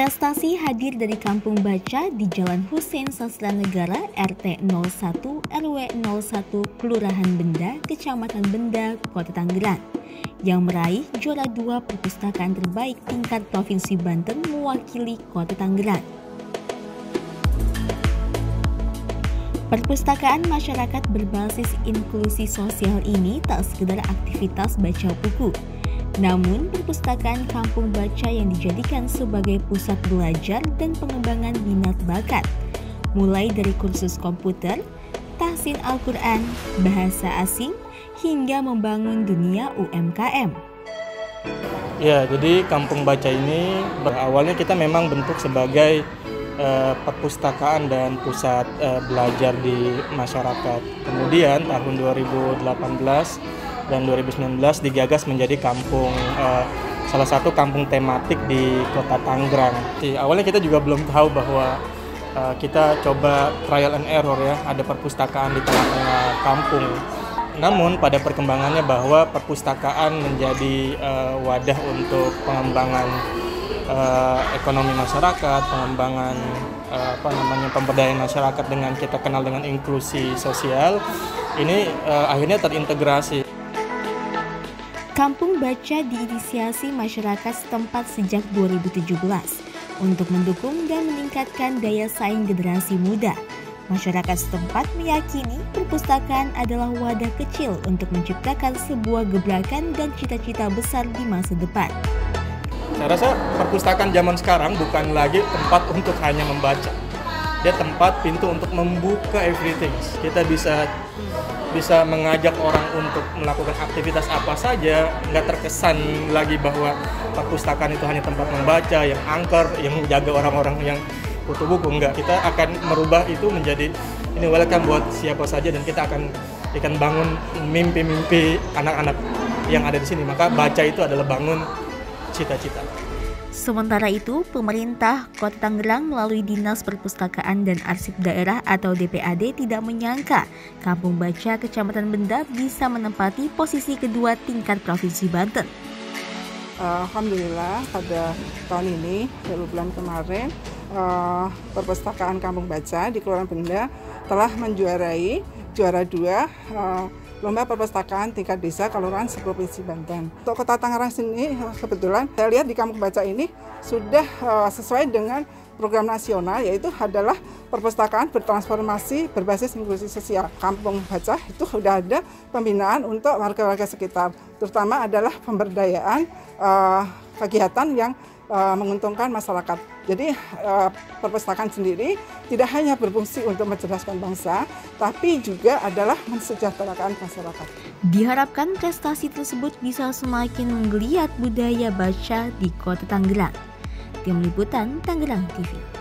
Prestasi hadir dari Kampung Baca di Jalan Hussein Sastra Negara RT 01 RW 01 Kelurahan Benda, Kecamatan Benda, Kota Tangerang yang meraih juara dua perpustakaan terbaik tingkat Provinsi Banten mewakili Kota Tangerang. Perpustakaan masyarakat berbasis inklusi sosial ini tak sekedar aktivitas baca buku, namun, perpustakaan Kampung Baca yang dijadikan sebagai pusat belajar dan pengembangan minat bakat, mulai dari kursus komputer, tahsin Al-Quran, bahasa asing, hingga membangun dunia UMKM. Ya, jadi Kampung Baca ini berawalnya kita memang bentuk sebagai uh, perpustakaan dan pusat uh, belajar di masyarakat. Kemudian tahun 2018 dan 2019 digagas menjadi kampung uh, salah satu kampung tematik di kota Tangerang. Awalnya kita juga belum tahu bahwa uh, kita coba trial and error ya, ada perpustakaan di tengah-tengah kampung. Namun pada perkembangannya bahwa perpustakaan menjadi uh, wadah untuk pengembangan uh, ekonomi masyarakat, pengembangan uh, apa namanya pemberdayaan masyarakat dengan kita kenal dengan inklusi sosial, ini uh, akhirnya terintegrasi. Kampung Baca diinisiasi masyarakat setempat sejak 2017 untuk mendukung dan meningkatkan daya saing generasi muda. Masyarakat setempat meyakini perpustakaan adalah wadah kecil untuk menciptakan sebuah gebrakan dan cita-cita besar di masa depan. Saya rasa perpustakaan zaman sekarang bukan lagi tempat untuk hanya membaca. Dia tempat pintu untuk membuka everything. Kita bisa bisa mengajak orang untuk melakukan aktivitas apa saja, nggak terkesan lagi bahwa perpustakaan itu hanya tempat membaca, yang angker, yang menjaga orang-orang yang butuh buku, enggak. Kita akan merubah itu menjadi ini welcome buat siapa saja dan kita akan akan bangun mimpi-mimpi anak-anak yang ada di sini. Maka baca itu adalah bangun cita-cita. Sementara itu, pemerintah Kota Tangerang melalui Dinas Perpustakaan dan Arsip Daerah atau DPAD tidak menyangka Kampung Baca Kecamatan Benda bisa menempati posisi kedua tingkat Provinsi Banten. Alhamdulillah pada tahun ini, baru bulan kemarin, uh, Perpustakaan Kampung Baca di Kelurahan Benda telah menjuarai juara dua uh, lomba perpustakaan tingkat desa Kelurahan seprovinsi Banten. Untuk Kota Tangerang sini kebetulan saya lihat di Kampung Baca ini sudah uh, sesuai dengan program nasional yaitu adalah perpustakaan bertransformasi berbasis inklusi sosial. Kampung Baca itu sudah ada pembinaan untuk warga-warga sekitar, terutama adalah pemberdayaan uh, kegiatan yang uh, menguntungkan masyarakat. Jadi uh, perpustakaan sendiri tidak hanya berfungsi untuk mencerdaskan bangsa, tapi juga adalah mensejahterakan masyarakat. Diharapkan prestasi tersebut bisa semakin menggeliat budaya baca di Kota Tangerang. Tim Liputan Tangerang TV.